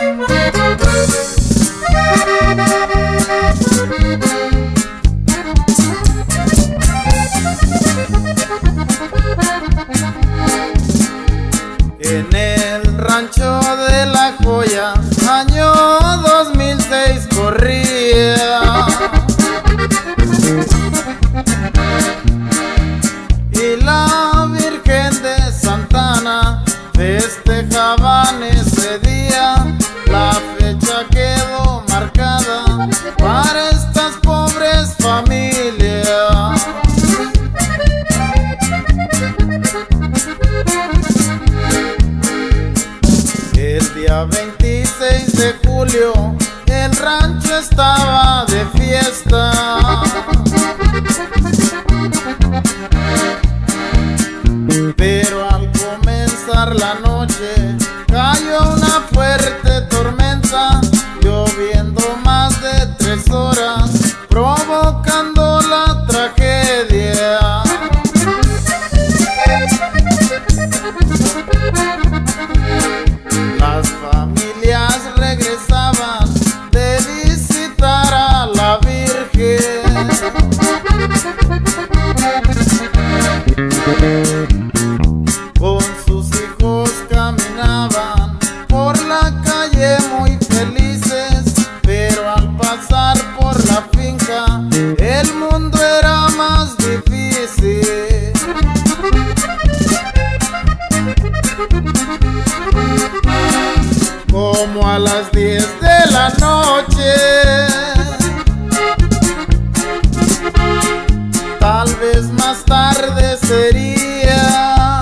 Música fuera. las 10 de la noche. Tal vez más tarde sería.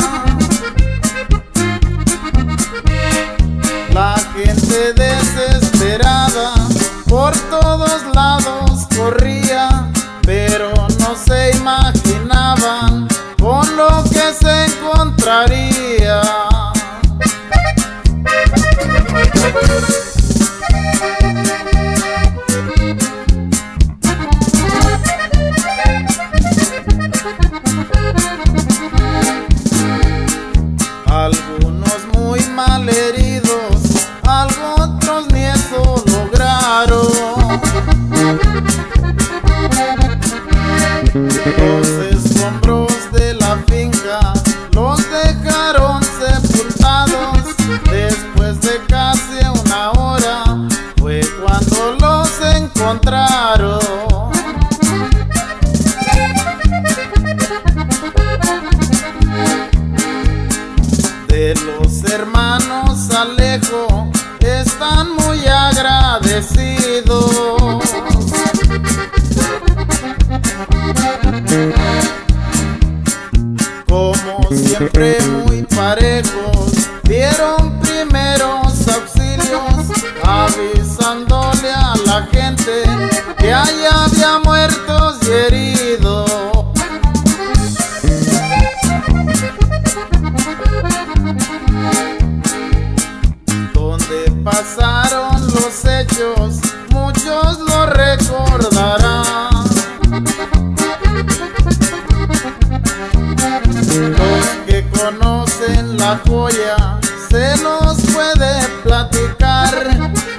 La gente desesperada por todos lados corría, pero no se imaginaba. Thank you. como siempre muy parejos, dieron primeros auxilios, avisándole a la gente que hay se nos puede platicar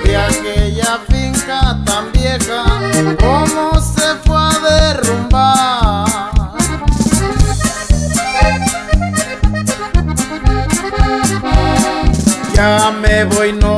de aquella finca tan vieja, cómo se fue a derrumbar. Ya me voy, no